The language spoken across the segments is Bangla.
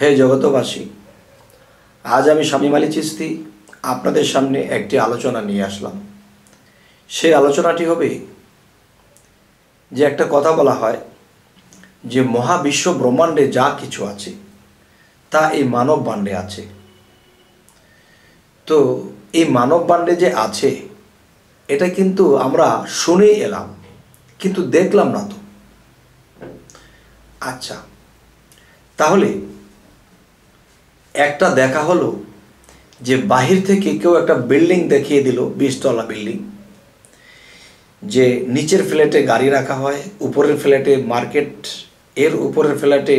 হে জগতবাসী আজ আমি স্বামী মালি চিস্তি আপনাদের সামনে একটি আলোচনা নিয়ে আসলাম। সেই আলোচনাটি হবে যে একটা কথা বলা হয় যে মহাবিশ্ব ব্রহ্মাণ্ডে যা কিছু আছে, তা এই মানব বাণ্ডে আছে। তো এই মানব বাণ্ডে যে আছে, এটা কিন্তু আমরা শুনেই এলাম, কিন্তু দেখলাম না তো। আচ্ছা তাহলে একটা দেখা হলো যে বাহির থেকে কেউ একটা বিল্ডিং দেখিয়ে দিল, বিশতলা বিল্ডিং, যে নিচের ফ্ল্যাটে গাড়ি রাখা হয়, উপরের ফ্ল্যাটে মার্কেট, এর উপরের ফ্ল্যাটে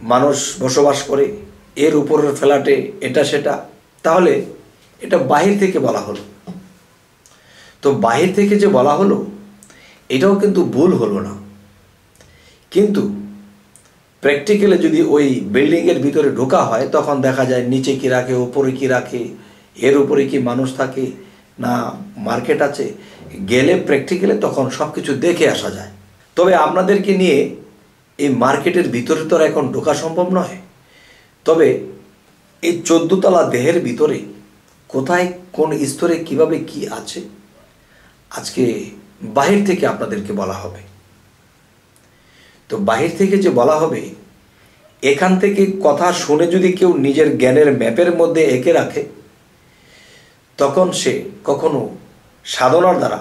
মানুষ বসবাস করে, এর উপরের ফ্ল্যাটে এটা সেটা, তাহলে এটা বাহির থেকে বলা হলো। তো বাহির থেকে যে বলা হলো, এটাও কিন্তু ভুল হলো না। কিন্তু প্র্যাকটিক্যালে যদি ওই বিল্ডিংয়ের ভিতরে ঢোকা হয়, তখন দেখা যায় নিচে কি রাখে, উপরে কি রাখে, এর উপরে কি মানুষ থাকে, না মার্কেট আছে, গেলে প্র্যাকটিক্যালে তখন সব কিছু দেখে আসা যায়। তবে আপনাদেরকে নিয়ে এই মার্কেটের ভিতরে তো এখন ঢোকা সম্ভব নয়। তবে এই চোদ্দতলা দেহের ভিতরে কোথায়, কোন স্তরে, কীভাবে কি আছে, আজকে বাহির থেকে আপনাদেরকে বলা হবে। তো বাহির থেকে যে বলা হবে, এখান থেকে কথা শুনে যদি কেউ নিজের জ্ঞানের ম্যাপের মধ্যে এঁকে রাখে, তখন সে কখনো সাধনার দ্বারা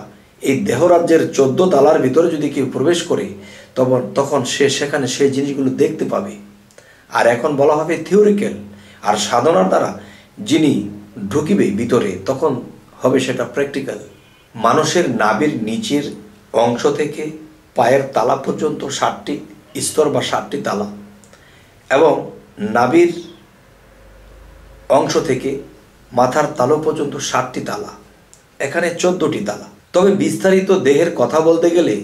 এই দেহরাজ্যের চোদ্দ তালার ভিতরে যদি কেউ প্রবেশ করে, তখন তখন সে সেখানে সেই জিনিসগুলো দেখতে পাবে। আর এখন বলা হবে থিওরিক্যাল আর সাধনার দ্বারা যিনি ঢুকিবে ভিতরে, তখন হবে সেটা প্র্যাকটিক্যাল মানুষের নাবির নিচের অংশ থেকে পায়ের তালা পর্যন্ত ষাটটি স্তর বা ষাটটি তালা। এবং নাবির অংশ থেকে মাথার তালো পর্যন্ত ষাটটি তালা, এখানে চোদ্দটি তালা। তবে বিস্তারিত দেহের কথা বলতে গেলে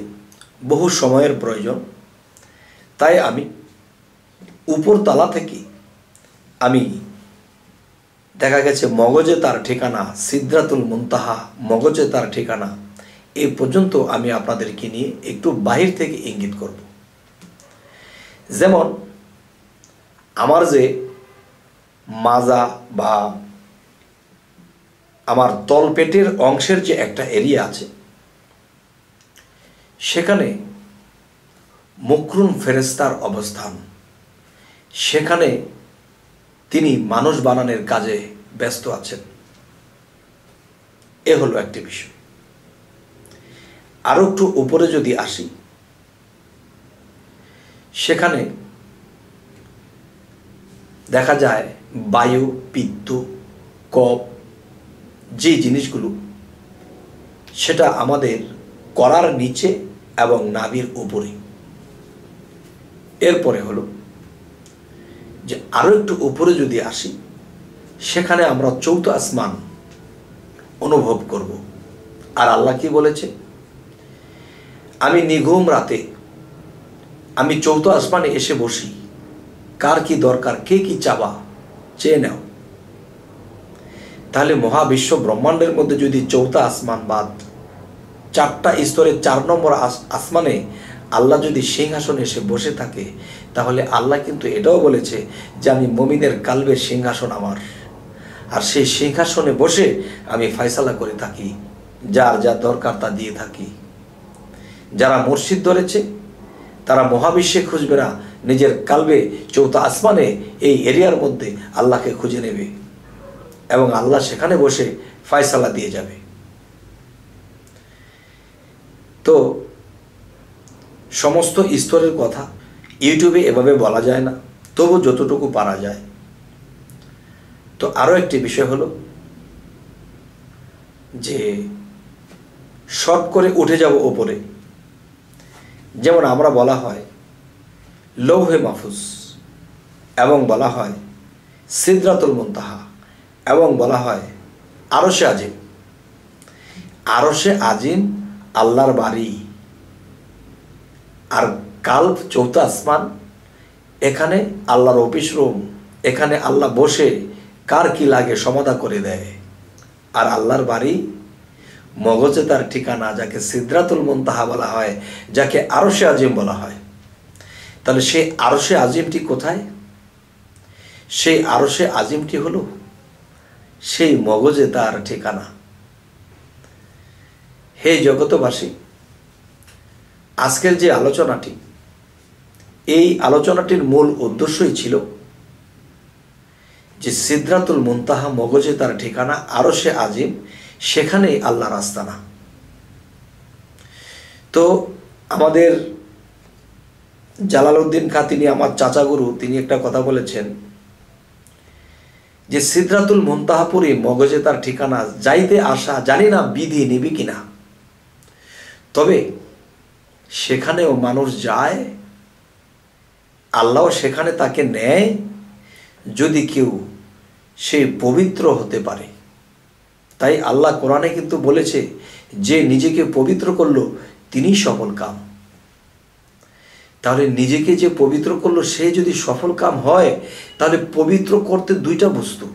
বহু সময়ের প্রয়োজন। তাই আমি উপর তালা থেকে আমি দেখা গেছে মগজে তার ঠিকানা সিদ্ধাতুল মুনতাহা, মগজে তার ঠিকানা এই পর্যন্ত আমি আপনাদেরকে নিয়ে একটু বাহির থেকে ইঙ্গিত করব। যেমন, আমার যে মাজা বা আমার তলপেটের অংশের যে একটা এরিয়া আছে, সেখানে মুকরুন ফেরেস্তার অবস্থান। সেখানে তিনি মানুষ বানানোর কাজে ব্যস্ত আছেন। এ হলো একটি বিষয়। আরও একটু উপরে যদি আসি, সেখানে দেখা যায় বায়ু পিত্ত কপ, যে জিনিসগুলো, সেটা আমাদের করার নিচে এবং নাভির উপরে। এরপরে হলো যে আরও একটু উপরে যদি আসি, সেখানে আমরা চৌথ আসমান অনুভব করব। আর আল্লাহ কি বলেছে? আমি নিঘুম রাতে, আমি চৌথ আসমানে এসে বসি। কার কি দরকার, কে কি চাবা চেয়ে নাও। তাহলে মহাবিশ্ব ব্রহ্মাণ্ডের মধ্যে যদি চৌথা আসমান বাদ, চারটা স্তরের চার নম্বর আসমানে আল্লাহ যদি সিংহাসনে এসে বসে থাকে, তাহলে আল্লাহ কিন্তু এটাও বলেছে যে আমি মমিনের কালবের সিংহাসন আমার। আর সেই সিংহাসনে বসে আমি ফায়সালা করে থাকি, যার যা দরকার তা দিয়ে থাকি। যারা মসজিদ ধরেছে, তারা মহাবিশ্বে খুঁজবে না। নিজের কালবে চৌথা আসমানে এই এরিয়ার মধ্যে আল্লাহকে খুঁজে নেবে এবং আল্লাহ সেখানে বসে ফায়সালা দিয়ে যাবে। তো সমস্ত স্তরের কথা ইউটিউবে এভাবে বলা যায় না, তবু যতটুকু পারা যায়। তো আরও একটি বিষয় হলো যে শর্ট করে উঠে যাব ওপরে। যেমন আমরা বলা হয় লৌহে মাহফুজ এবং বলা হয় সিদ্রাতুল মুন্তাহা এবং বলা হয় আরশে আজিম। আরশে আজিম আল্লাহর বাড়ি। আর কাল্প চৌথা আসমান, এখানে আল্লাহর অফিস রুম, এখানে আল্লাহ বসে কার কি লাগে সমাধা করে দেয়। আর আল্লাহর বাড়ি মগজে তার ঠিকানা যাকে সিদ্ধাতুল মন্তাহা বলা হয়, যাকে আরশে আজিম বলা হয়। তাহলে সেই আরশে আজিমটি কোথায়? সেই আরও সে আজিমটি হলো সেই মগজে তার ঠিকানা। হে জগতবাসী আজকের যে আলোচনাটি, এই আলোচনাটির মূল উদ্দেশ্যই ছিল যে সিদ্ধাতুল মুনতাহা মগজে তার ঠিকানা আরও সে আজিম সেখানেই আল্লাহর আস্তানা তো আমাদের জালালউদ্দিন খা, তিনি আমার চাচা গুরু তিনি একটা কথা বলেছেন যে সিদ্ধাতুল মুনতাহাপুরে মগজে তার ঠিকানা, যাইতে আসা, জানি না বিধি নিবি কিনা। তবে সেখানেও মানুষ যায়, আল্লাহ সেখানে তাকে নেয়, যদি কেউ সে পবিত্র হতে পারে। তাই আল্লাহ কোরআনে কিন্তু বলেছে, যে নিজেকে পবিত্র করল তিনি সফল কাম। তাহলে নিজেকে যে পবিত্র করল, সে যদি সফল কাম হয়, তাহলে পবিত্র করতে দুইটা বস্তু।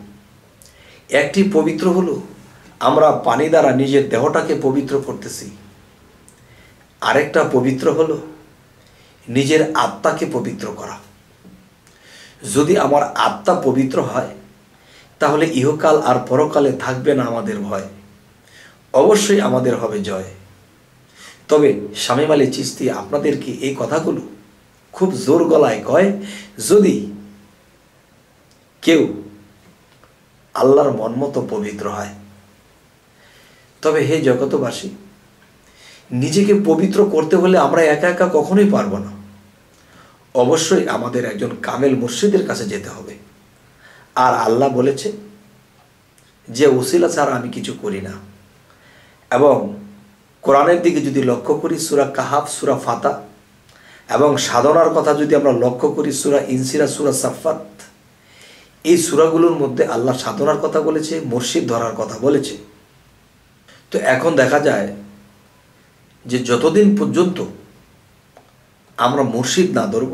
একটি পবিত্র হলো, আমরা পানি দ্বারা নিজের দেহটাকে পবিত্র করতেছি। আরেকটা পবিত্র হলো, নিজের আত্মাকে পবিত্র করা। যদি আমার আত্মা পবিত্র হয় তাহলে ইহকাল আর পরকালে থাকবে না আমাদের ভয়। অবশ্যই আমাদের হবে জয়। তবে শামীম আলী চিস্তি আপনাদেরকে এই কথাগুলো খুব জোর গলায় কয়? যদি কেউ আল্লাহর মন মতো পবিত্র হয়, তবে হে জগতবাসী নিজেকে পবিত্র করতে হলে আমরা একা একা কখনোই পারব না। অবশ্যই আমাদের একজন কামেল মুর্শিদের কাছে যেতে হবে। আর আল্লাহ বলেছে যে ওসিলা ছাড়া আমি কিছু করি না। এবং কোরআনের দিকে যদি লক্ষ্য করি, সুরা কাহাব সুরা ফাতা, এবং সাধনার কথা যদি আমরা লক্ষ্য করি, সুরা ইনসিরা, সুরা সাফাত এই সুরাগুলোর মধ্যে আল্লাহ সাধনার কথা বলেছে মসজিদ ধরার কথা বলেছে। তো এখন দেখা যায় যে যতদিন পর্যন্ত আমরা মসজিদ না ধরব,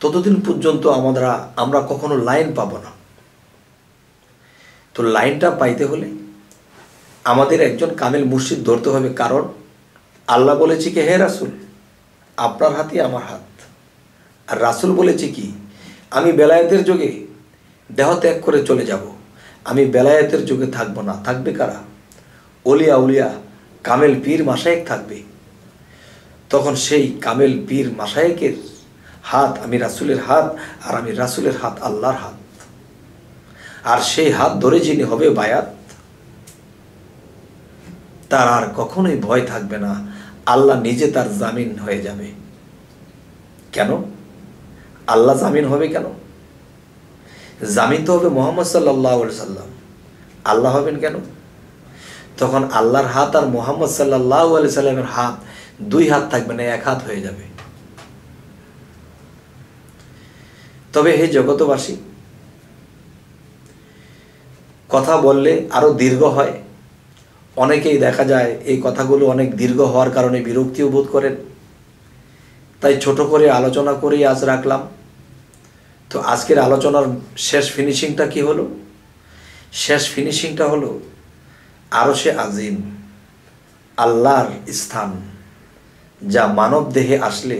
ততদিন পর্যন্ত আমরা আমরা কখনো লাইন পাব না। তো লাইনটা পাইতে হলে আমাদের একজন কামেল মুর্শিদ ধরতে হবে, কারণ আল্লাহ বলেছে কি, হে রাসুল, আপনার হাতে আমার হাত। আর রাসুল বলেছে কি, আমি বেলায়েতের যুগে দেহ ত্যাগ করে চলে যাব। আমি বেলায়েতের যুগে থাকব না। থাকবে কারা? অলিয়া উলিয়া, কামেল পীর মাসায়েক থাকবে। তখন সেই কামেল পীর মাসায়েকের হাত, আমি রাসুলের হাত, আর আমি রাসুলের হাত আল্লাহর হাত। আর সেই হাত ধরে যিনি হবে বায়াত, তার আর কখনোই ভয় থাকবে না। আল্লাহ নিজে তার জামিন হয়ে যাবে। কেন? আল্লাহ জামিন হবে কেন? জামিন তো হবে মোহাম্মদ সাল্লাহ সাল্লাম। আল্লাহ হবেন কেন? তখন আল্লাহর হাত আর মোহাম্মদ সাল্লাহ আলি সাল্লামের হাত, দুই হাত থাকবে না, এক হাত হয়ে যাবে। তবে হে জগতবাসী কথা বললে আরও দীর্ঘ হয়। অনেকেই দেখা যায় এই কথাগুলো অনেক দীর্ঘ হওয়ার কারণে বিরক্তিও বোধ করেন। তাই ছোট করে আলোচনা করেই আজ রাখলাম। তো আজকের আলোচনার শেষ ফিনিশিংটা কি হলো? শেষ ফিনিশিংটা হলো আরও সে আজিম, আল্লাহর স্থান, যা মানব দেহে আসলে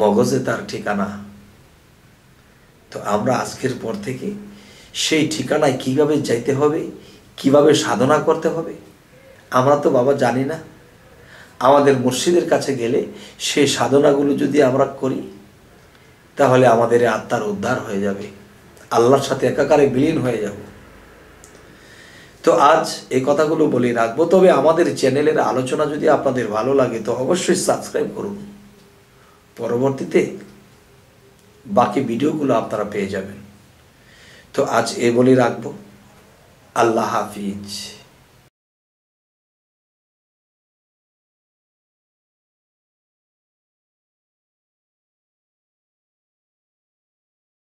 মগজে তার ঠিকানা। তো আমরা আজকের পর থেকে সেই ঠিকানায় কীভাবে যাইতে হবে, কীভাবে সাধনা করতে হবে, আমরা তো বাবা জানি না। আমাদের মসজিদের কাছে গেলে সেই সাধনাগুলো যদি আমরা করি, তাহলে আমাদের আত্মার উদ্ধার হয়ে যাবে। আল্লাহর সাথে একাকারে বিলীন হয়ে যাব। তো আজ এই কথাগুলো বলে রাখব। তবে আমাদের চ্যানেলের আলোচনা যদি আপনাদের ভালো লাগে, তো অবশ্যই সাবস্ক্রাইব করুন। পরবর্তীতে বাকি ভিডিওগুলো আপনারা পেয়ে যাবেন। তো আজ এ বলে রাখব। আল্লাহ হাফিজ।